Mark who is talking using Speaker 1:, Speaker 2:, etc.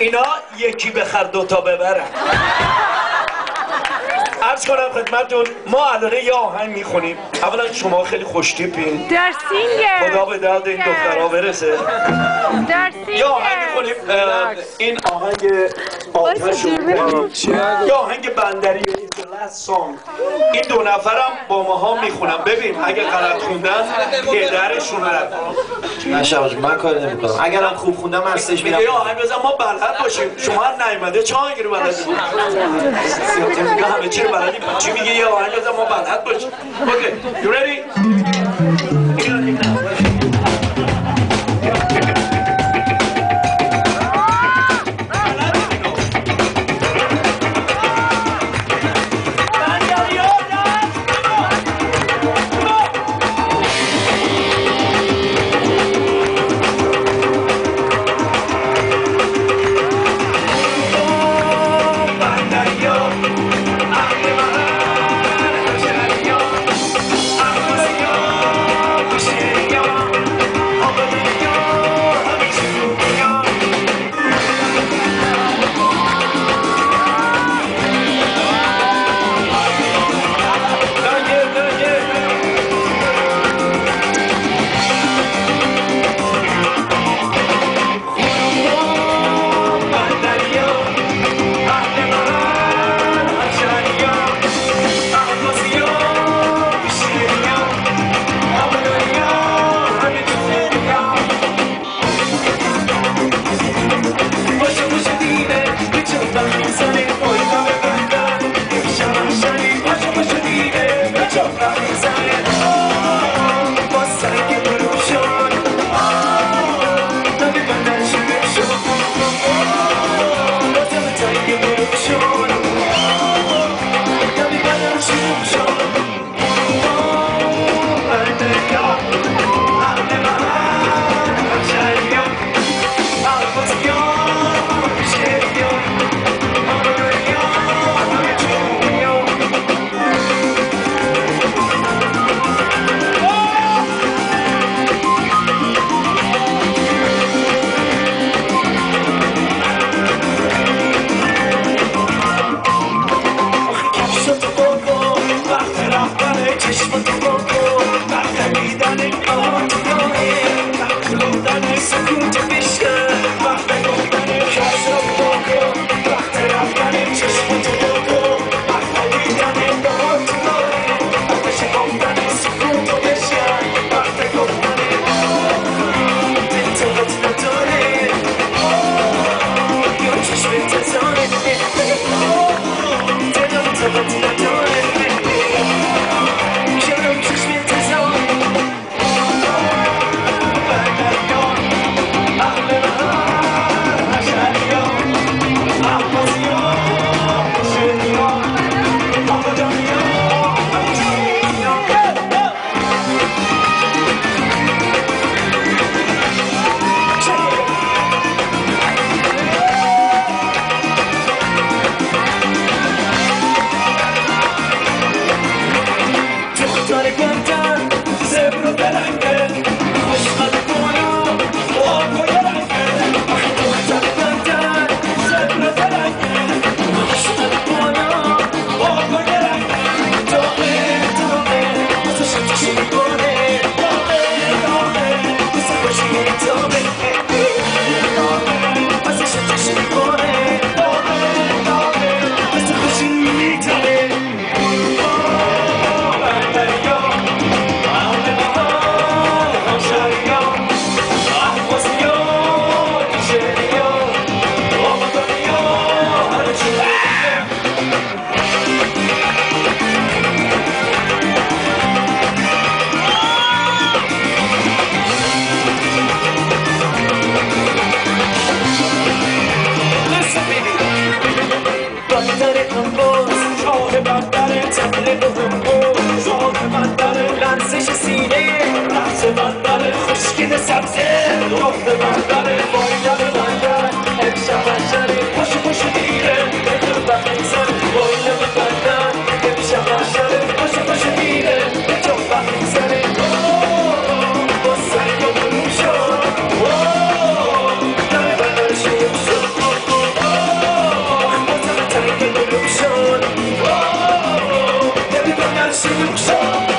Speaker 1: اینا یکی بخر دوتا ببرن. عرض کنم خدمتون ما الان یه آهنگ می‌خونیم. اولا شما خیلی خوشتیپین.
Speaker 2: در سینگر.
Speaker 1: خدا به درد این دخترها برسه.
Speaker 2: در
Speaker 1: یه آهنگ
Speaker 2: سینگر.
Speaker 1: می‌خونیم. این آهنگ آتش رو- یه آهنگ بندری. Song. این دو نفرم با ماها می‌خونم. ببین اگه غلط خوندن پدرشون رد
Speaker 3: نه شباش من کار نمی‌کنم اگرم خوب خوندم من stage میرم.
Speaker 1: میگه آهنگ بزن ما بلد باشیم. شما هم نیومده چه آهنگی رو بلدی؟ میگه همه چی رو بلدی چی میگه؟ یه آهنگ بزن ما بلد باشیم. okay you ready? Thank.